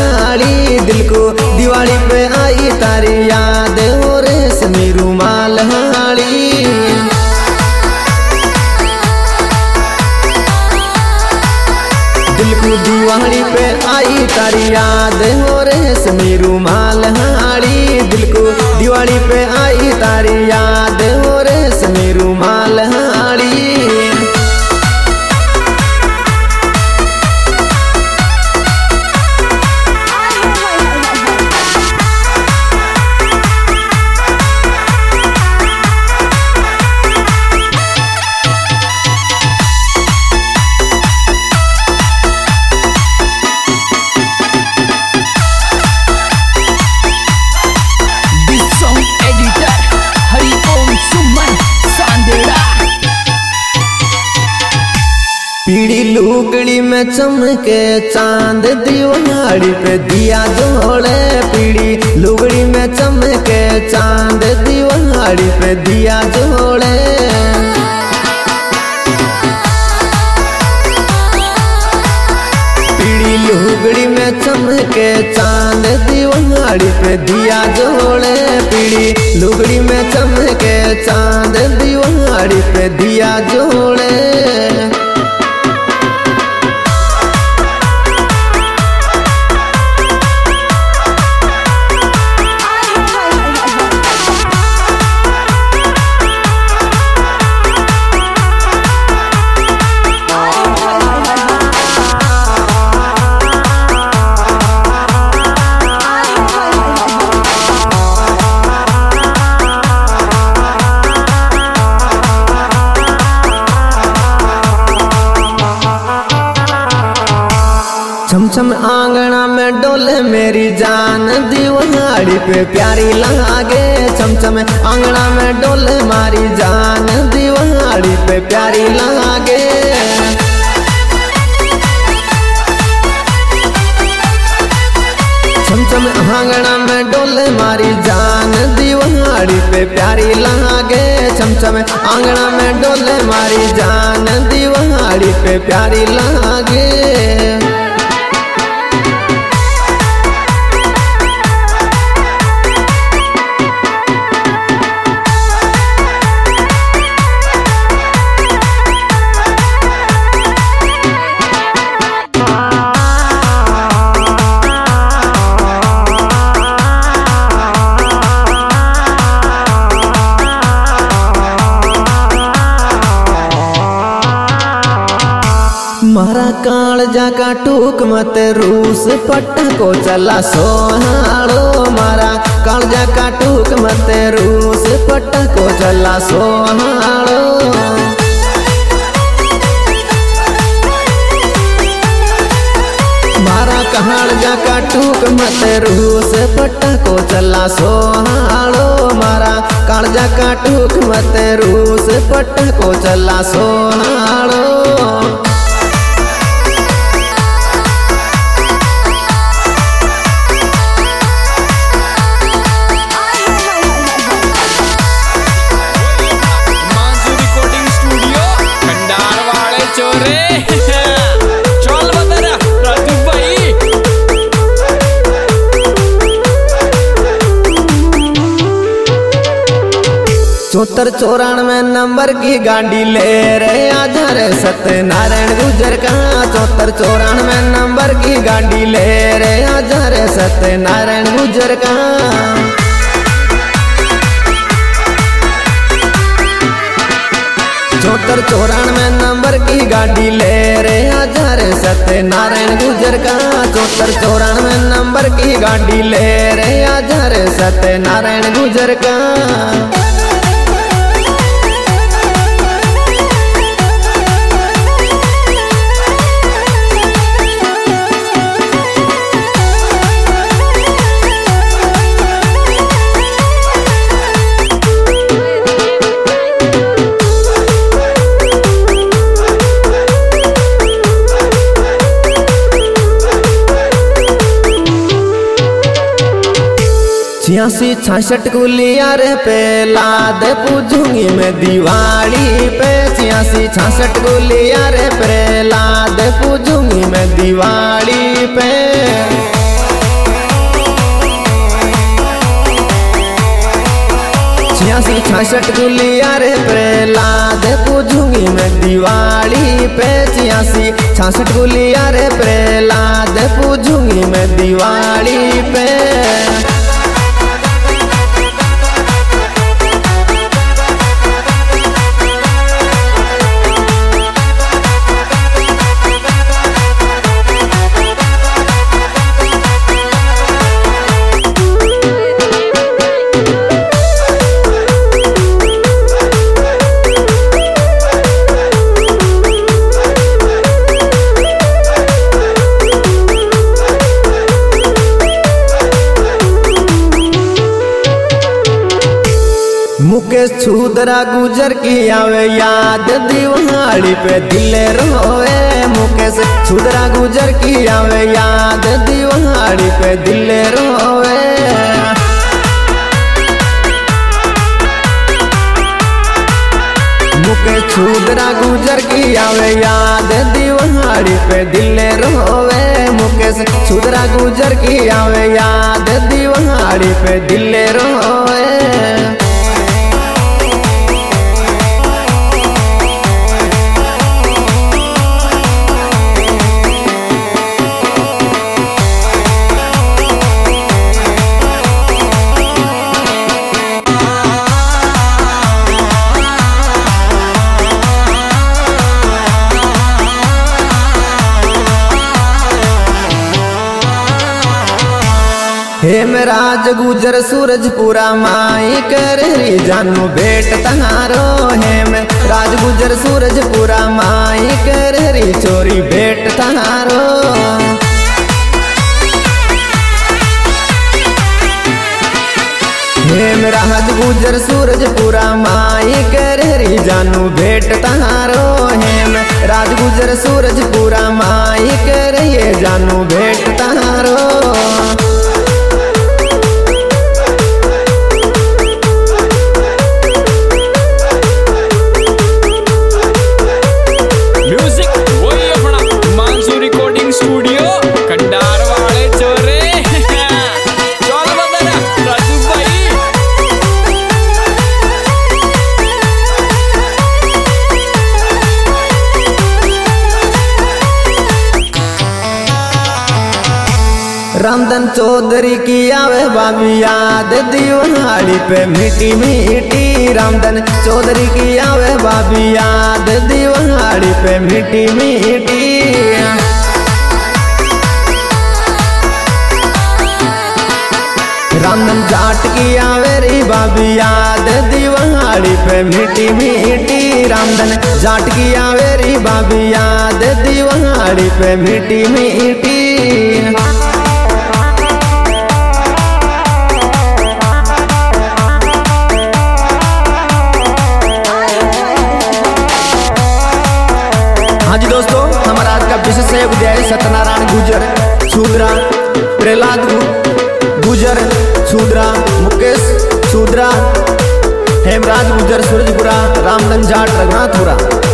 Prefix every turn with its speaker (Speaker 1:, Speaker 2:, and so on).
Speaker 1: हाड़ी दिल को दिवाली पे आई तारी याद हो रेशमी रुमाल हाड़ी दिल को दिवाली पे आई तारी याद हो रेशमी रुमाल हाड़ी दिल को दिवाली पे आई तारी याद पीड़ी लुगड़ी में चमके, चाँद दिवाली पे दिया जोड़े। पीड़ी लुगड़ी में चमके, चाँद दिवाली पे दिया जोड़े। पीड़ी लुगड़ी में चमके, चाँद दिवाली पे दिया जोड़े। पीड़ी लुगड़ी में चमके, चाँद दिवाली पे दिया जोड़े। दीवारी पे प्यारी लागे छम आंगना में डोले मारी जान दीवारी पे प्यारी लागे छम आंगना में डोले मारी जान दीवारी पे प्यारी लागे छम आंगना में डोले मारी जान दीवारी पे प्यारी लागे मारा काल जाका टूक मत रूस पट्टा को चला सोहाड़ो मारा काल जाका टूक मत रूस पट्टा को चला सोहाड़ो मारा कहाड़ जाका टूक मत रूस पट्टा को चला सोहाड़ो मारा काल जाका टूक मत रूस पट्टा को चला सोहाड़ो चौहत्तर चौरानवे नंबर की गाड़ी ले रहे आजा रे सत्यनारायण गुजर का चौहत्तर चौरानवे नंबर की गाड़ी ले रहे आजा सत्यनारायण गुजर का चौहत्तर चौरानवे नंबर की गाड़ी ले रे आजा रे सत्यनारायण गुजर का चौहत्तर चौरानवे नंबर की गाड़ी ले रे आजा रे सत्यनारायण गुजर का छियासी छाछठ गुलिया रे पे लाद पूजूँगी मैं दिवाली पे। छियासी छाछठ गुलिया रे पे लाद पूजूँगी मैं दिवाली पे। छियासी छाछठ गुलिया रे प्रहलाद पूजूँगी मैं दिवाली पे। छियासी छाछठ गुलिया रे प्रहलाद पूजूँगी मैं दिवाली पे। मुकेश छूदरा गुजर की आवे, याद दिवाली पे दिल रोए मुकेश छूदरा गुजर की आवे, याद दिवाली पे दिल रोए मुकेश छूदरा गुजर की आवे, याद दिवाली पे दिल रोवे। मुकेश छूदरा गुजर की आवे, याद दिवाली पे दिल रोवे। हेम राज गुजर सूरजपुरा माई कर री जानू भेट तहारो। हेम राज गुजर सूरजपुरा माई कर री चोरी भेट तहारो। हेम राज गुजर सूरजपुरा माई कर री जानू भेट तहारो। हेम राज गुजर सूरजपुरा माई कर ये जानू भेट तहारो। रामधन चौधरी की आवे बाबी, याद दिवाली पे। मीठी मीठी रामदन चौधरी की आवे बाबी, याद दिवाली पे। मीठी मीठी। रामदन जाट की आवे री बाबी, याद दिवाली पे। मीठी मीठी रामदन जाट की आवे री बाबी, याद दिवाली पे। मीठी मीठी। जय सत्यनारायण गुजर शूद्रा प्रहलाद गुजर शूद्रा मुकेश शूद्रा हेमराज गुजर, सूरजपुरा रामधन जाट रघुनाथपुरा।